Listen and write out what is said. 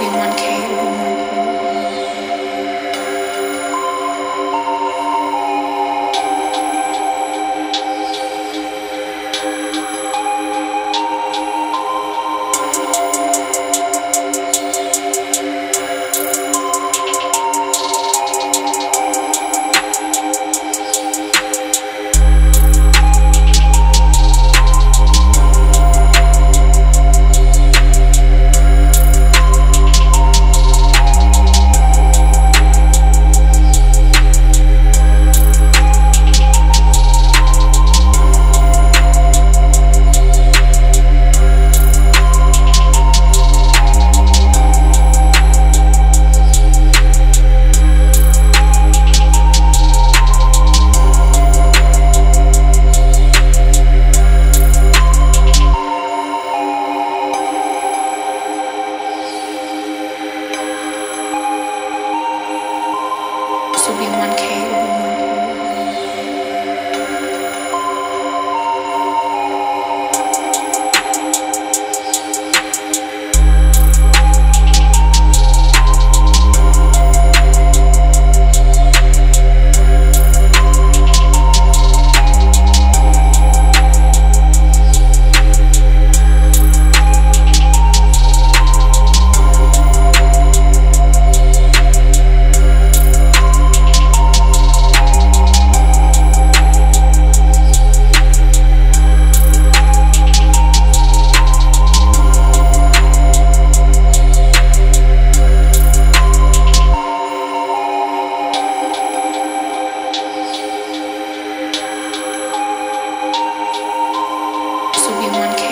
everyone can. will be 1K anyone.